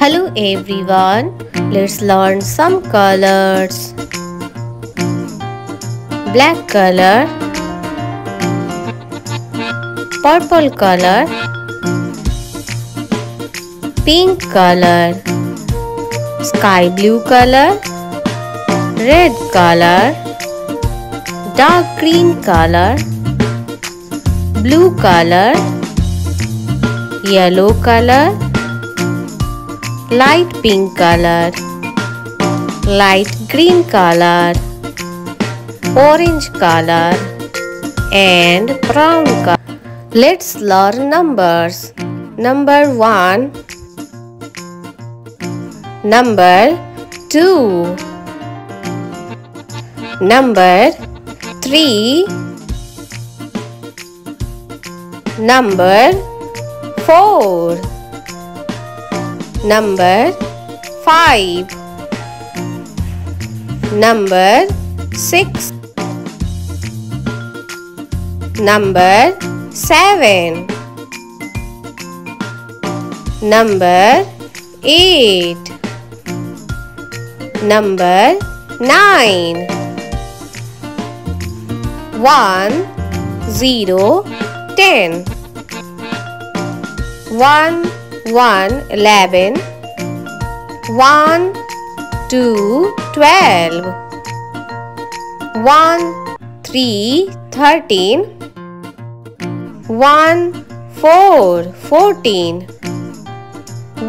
Hello everyone, let's learn some colors. Black color, purple color, pink color, sky blue color, red color, dark green color, blue color, yellow color, light pink color, light green color, orange color. And brown color. Let's learn numbers. Number 1 Number 2 Number 3 Number 4 Number 5 Number 6 Number 7 Number 8 Number 9 1 0 10 1 1 11 1 2 12 1 3 13 1 4 14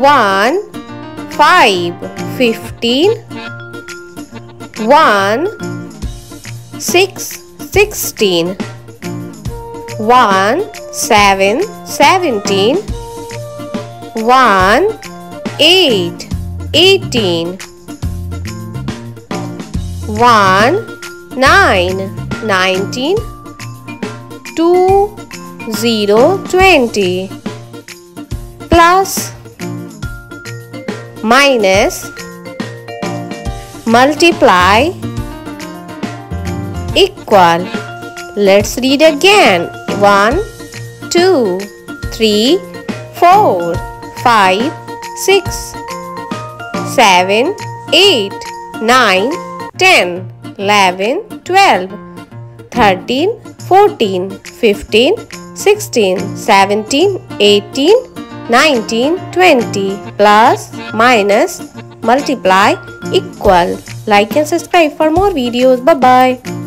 1 5 15 1 6 16 1 7 17 1 8 18 1 9 19 2 0 20 plus minus multiply equal. Let's read again. 1 2 3 4 5 6 7 8 9 10 11 12 13 14 15 16 17 18 19 20 plus minus multiply equal. Like and subscribe for more videos. Bye bye